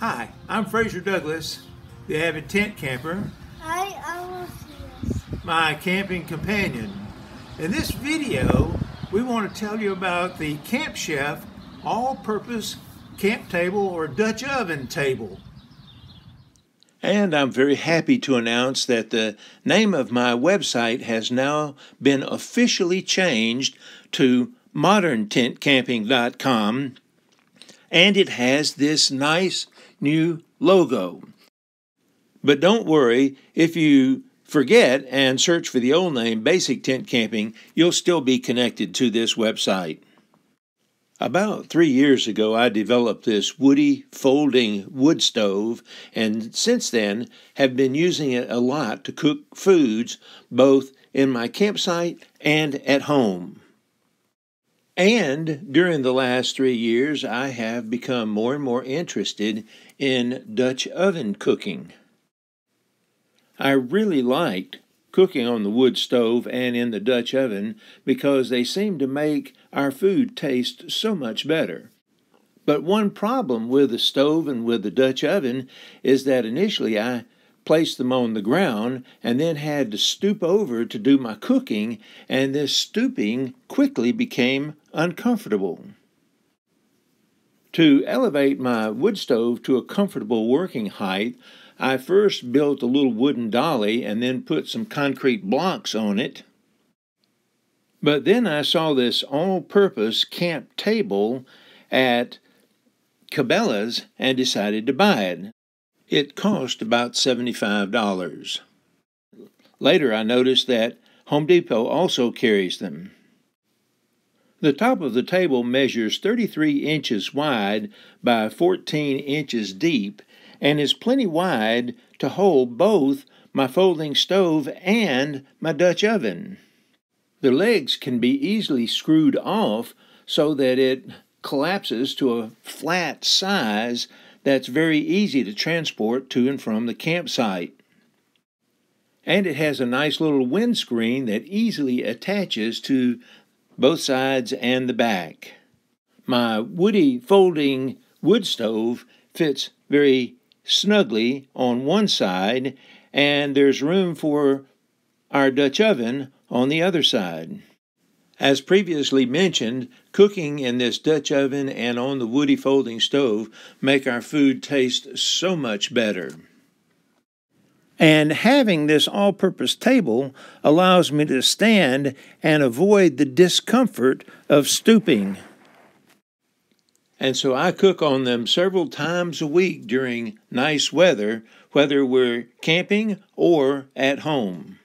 Hi, I'm Frazier Douglass, the avid tent camper, I Aloysius. my camping companion. In this video, we want to tell you about the Camp Chef all-purpose camp table or Dutch oven table. And I'm very happy to announce that the name of my website has now been officially changed to moderntentcamping.com and it has this nice new logo. But don't worry, if you forget and search for the old name, Basic Tent Camping, you'll still be connected to this website. About three years ago, I developed this woody folding wood stove, and since then have been using it a lot to cook foods both in my campsite and at home. And during the last three years, I have become more and more interested in Dutch oven cooking. I really liked cooking on the wood stove and in the Dutch oven because they seem to make our food taste so much better. But one problem with the stove and with the Dutch oven is that initially I placed them on the ground and then had to stoop over to do my cooking, and this stooping quickly became uncomfortable. To elevate my wood stove to a comfortable working height, I first built a little wooden dolly and then put some concrete blocks on it. But then I saw this all purpose camp table at Cabela's and decided to buy it. It cost about $75. Later, I noticed that Home Depot also carries them. The top of the table measures 33 inches wide by 14 inches deep and is plenty wide to hold both my folding stove and my Dutch oven. The legs can be easily screwed off so that it collapses to a flat size that's very easy to transport to and from the campsite. And it has a nice little windscreen that easily attaches to both sides and the back. My woody folding wood stove fits very snugly on one side, and there's room for our Dutch oven on the other side. As previously mentioned, cooking in this Dutch oven and on the woody folding stove make our food taste so much better. And having this all purpose table allows me to stand and avoid the discomfort of stooping. And so I cook on them several times a week during nice weather, whether we're camping or at home.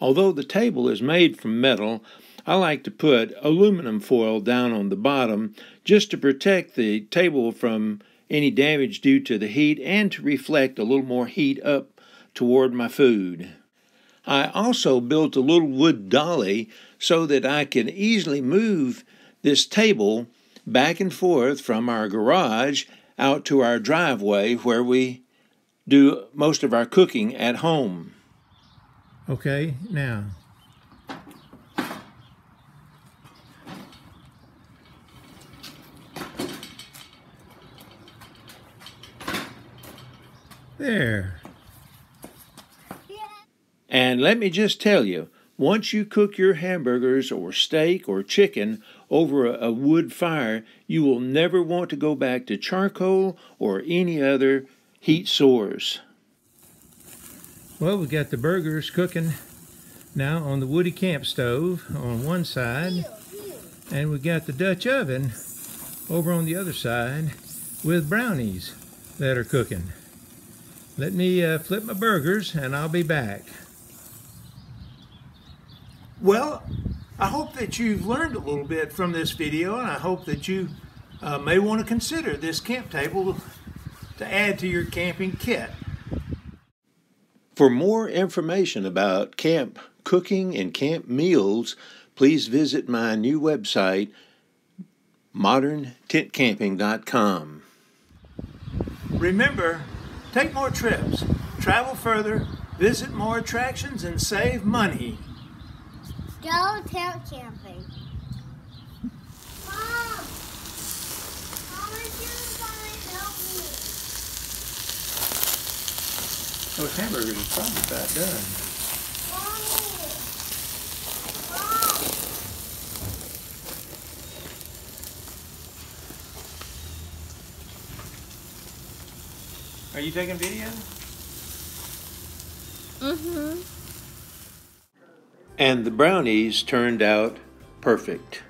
Although the table is made from metal, I like to put aluminum foil down on the bottom just to protect the table from any damage due to the heat and to reflect a little more heat up toward my food. I also built a little wood dolly so that I can easily move this table back and forth from our garage out to our driveway where we do most of our cooking at home. Okay, now. There. And let me just tell you, once you cook your hamburgers or steak or chicken over a, wood fire, you will never want to go back to charcoal or any other heat source. Well, we've got the burgers cooking now on the woody camp stove on one side, and we've got the Dutch oven over on the other side with brownies that are cooking. Let me uh, flip my burgers and I'll be back. Well, I hope that you've learned a little bit from this video and I hope that you uh, may want to consider this camp table to add to your camping kit. For more information about camp cooking and camp meals, please visit my new website, moderntentcamping.com. Remember, take more trips, travel further, visit more attractions, and save money. Go tent camping. Mom! Mom, is you going to help me? Those hamburgers are probably about done. Mommy, Mom. Are you taking video? Mm-hmm. And the brownies turned out perfect.